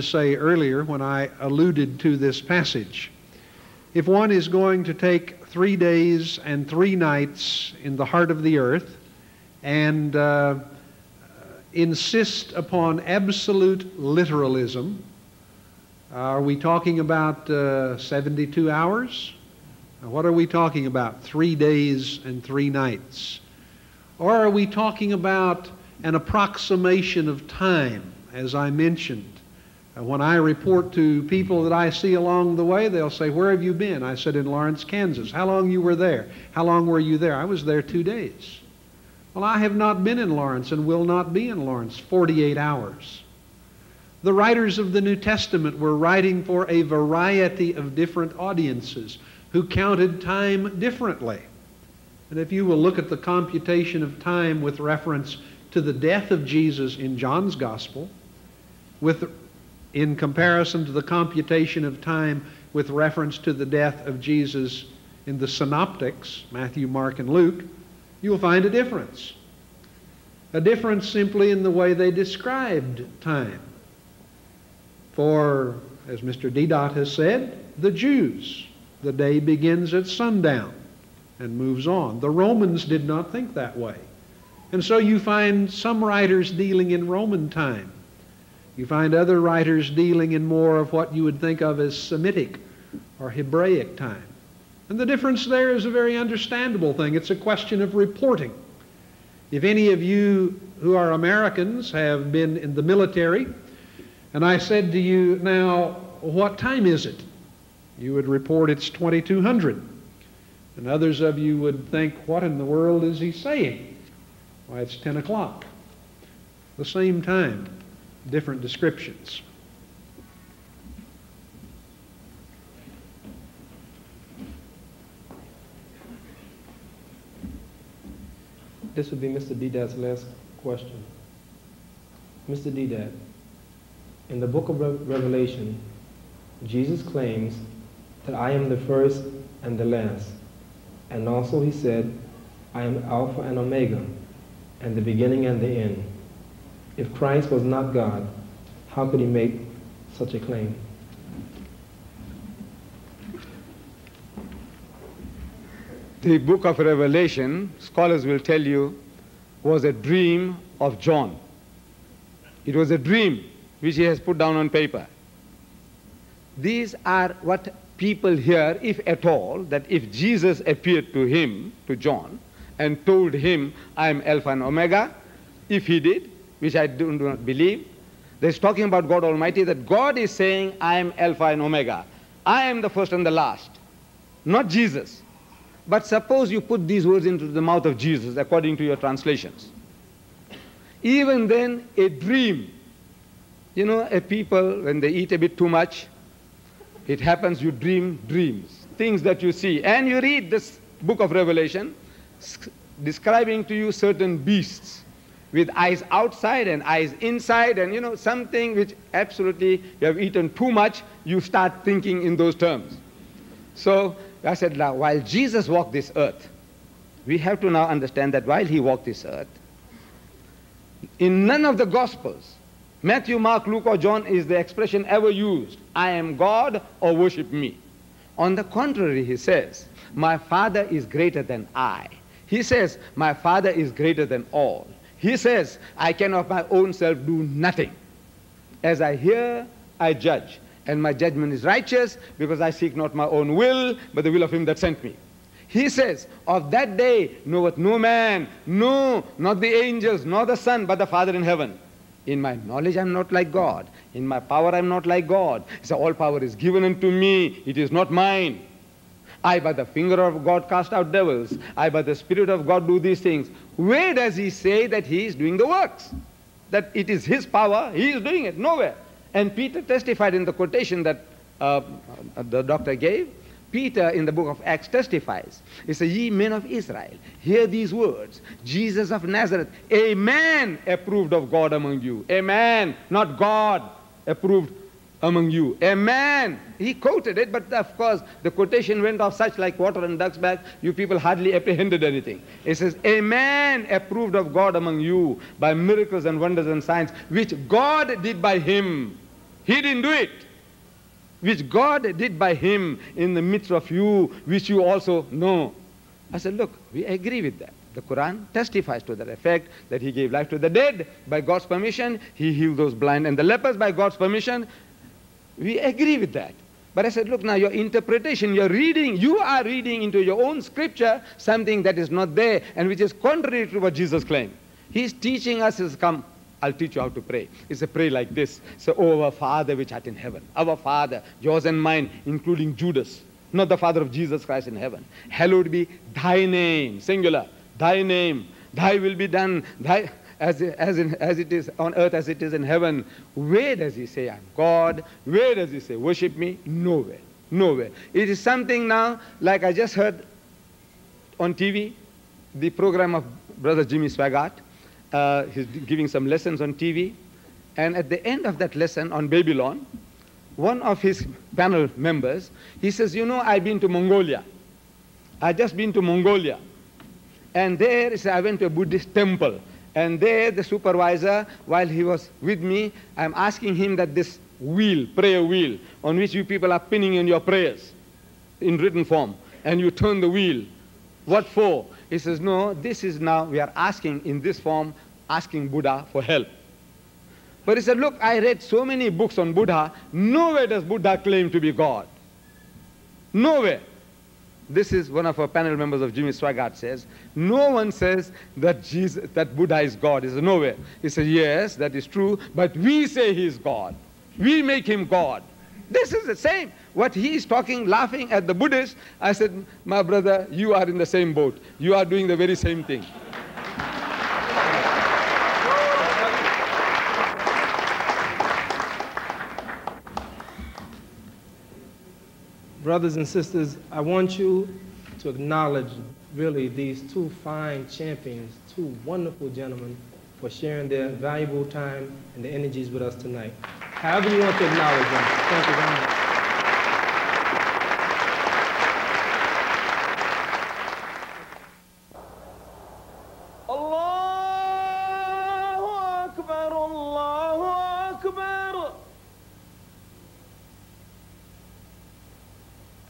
to say earlier when I alluded to this passage. If one is going to take three days and three nights in the heart of the earth and uh, insist upon absolute literalism, are we talking about uh, 72 hours? What are we talking about? Three days and three nights? Or are we talking about an approximation of time, as I mentioned? When I report to people that I see along the way, they'll say, Where have you been? I said, In Lawrence, Kansas. How long you were there? How long were you there? I was there two days. Well, I have not been in Lawrence and will not be in Lawrence 48 hours. The writers of the New Testament were writing for a variety of different audiences who counted time differently. And if you will look at the computation of time with reference to the death of Jesus in John's Gospel, with in comparison to the computation of time with reference to the death of Jesus in the synoptics, Matthew, Mark, and Luke, you will find a difference. A difference simply in the way they described time. For, as Mr. Deedat has said, the Jews, the day begins at sundown and moves on. The Romans did not think that way. And so you find some writers dealing in Roman time you find other writers dealing in more of what you would think of as Semitic or Hebraic time. And the difference there is a very understandable thing. It's a question of reporting. If any of you who are Americans have been in the military, and I said to you, now, what time is it? You would report it's 2200. And others of you would think, what in the world is he saying? Why, it's 10 o'clock. The same time different descriptions. This would be Mr. Deedat's last question. Mr. Deedat, in the book of Re Revelation, Jesus claims that I am the first and the last. And also he said, I am Alpha and Omega, and the beginning and the end. If Christ was not God, how could he make such a claim? The book of Revelation, scholars will tell you, was a dream of John. It was a dream which he has put down on paper. These are what people hear, if at all, that if Jesus appeared to him, to John, and told him, I am Alpha and Omega, if he did, which I do, do not believe. There's talking about God Almighty that God is saying, I am Alpha and Omega. I am the first and the last, not Jesus. But suppose you put these words into the mouth of Jesus according to your translations. Even then, a dream. You know, a people, when they eat a bit too much, it happens you dream dreams, things that you see. And you read this book of Revelation describing to you certain beasts with eyes outside and eyes inside and you know something which absolutely you have eaten too much you start thinking in those terms. So i said now while jesus walked this earth we have to now understand that while he walked this earth in none of the gospels matthew mark luke or john is the expression ever used i am god or worship me. On the contrary he says my father is greater than i. He says my father is greater than all he says, I can of my own self do nothing. As I hear, I judge. And my judgment is righteous because I seek not my own will, but the will of him that sent me. He says, Of that day knoweth no man, no, not the angels, nor the Son, but the Father in heaven. In my knowledge I am not like God. In my power I am not like God. So all power is given unto me, it is not mine. I by the finger of God cast out devils. I by the Spirit of God do these things. Where does he say that he is doing the works? That it is his power, he is doing it. Nowhere. And Peter testified in the quotation that uh, the doctor gave. Peter in the book of Acts testifies. He says, Ye men of Israel, hear these words. Jesus of Nazareth, a man approved of God among you. A man, not God, approved among you. A man. He quoted it, but of course the quotation went off such like water and duck's back, you people hardly apprehended anything. It says, A man approved of God among you by miracles and wonders and signs, which God did by him. He didn't do it. Which God did by him in the midst of you, which you also know. I said, look, we agree with that. The Quran testifies to that effect that he gave life to the dead by God's permission. He healed those blind and the lepers by God's permission. We agree with that. But I said, look, now your interpretation, your reading, you are reading into your own scripture something that is not there and which is contrary to what Jesus claimed. He's teaching us, is come, I'll teach you how to pray. It's a pray like this. So, oh, our Father which art in heaven, our Father, yours and mine, including Judas, not the Father of Jesus Christ in heaven. Hallowed be thy name, singular, thy name, thy will be done, thy, as, as, in, as it is on earth as it is in heaven. Where does he say, I'm God? Where does he say, worship me? Nowhere. Nowhere. It is something now, like I just heard on TV, the program of Brother Jimmy Swaggart. Uh, he's giving some lessons on TV. And at the end of that lesson on Babylon, one of his panel members, he says, you know, I've been to Mongolia. i just been to Mongolia. And there, he said I went to a Buddhist temple. And there, the supervisor, while he was with me, I'm asking him that this wheel, prayer wheel, on which you people are pinning in your prayers in written form, and you turn the wheel, what for? He says, no, this is now, we are asking in this form, asking Buddha for help. But he said, look, I read so many books on Buddha, nowhere does Buddha claim to be God. Nowhere. This is one of our panel members of Jimmy Swaggart says, no one says that Jesus, that Buddha is God. Says, nowhere. He says, yes, that is true, but we say he is God. We make him God. This is the same. What he is talking, laughing at the Buddhists, I said, my brother, you are in the same boat. You are doing the very same thing. Brothers and sisters, I want you to acknowledge really these two fine champions, two wonderful gentlemen for sharing their valuable time and the energies with us tonight. However you want to acknowledge them. Thank you very much.